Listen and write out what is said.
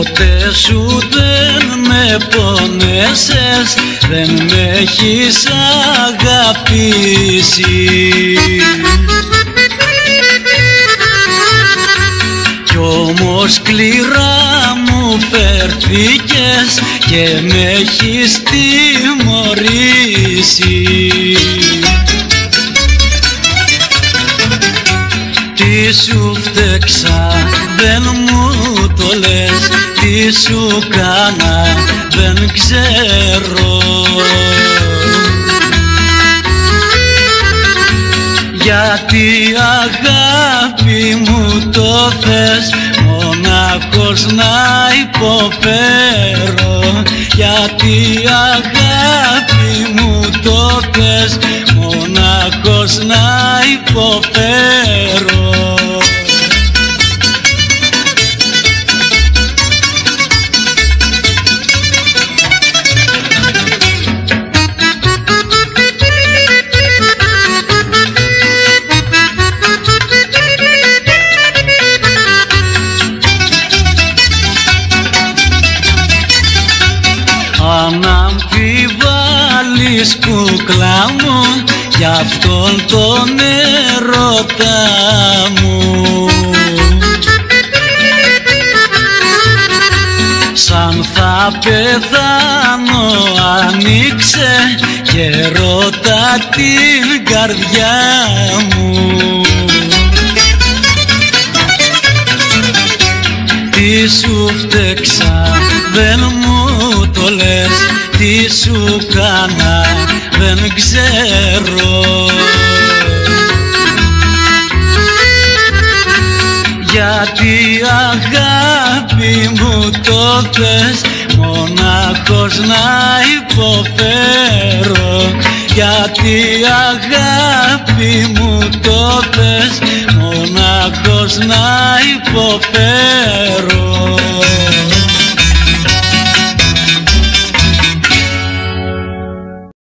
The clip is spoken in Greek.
Ποτέ σου δεν με πονέσες Δεν με έχεις αγαπήσει. Κι όμως σκληρά μου φερθήκες Και με έχεις τιμωρήσει. Τι σου φταίξα δεν μου το λες Τι σου κάνα δεν ξέρω. Γιατί αγάπη μου το θες Μονάχος να υποφέρω. Γιατί αγάπη μου το θες Μονάχος να υποφέρω αμφιβάλλεις κούκλα μου Κι αυτόν τον ερώτα μου. Σαν θα πεθάνω ανοίξε και ρώτα την καρδιά μου. Τι σου φταίξα δεν μου το λες Τι σου κάνα δεν ξέρω. Γιατί αγάπη μου το θες Μονάχος να υποφέρω. Γιατί αγάπη μου το θες Μονάχος να υποφέρω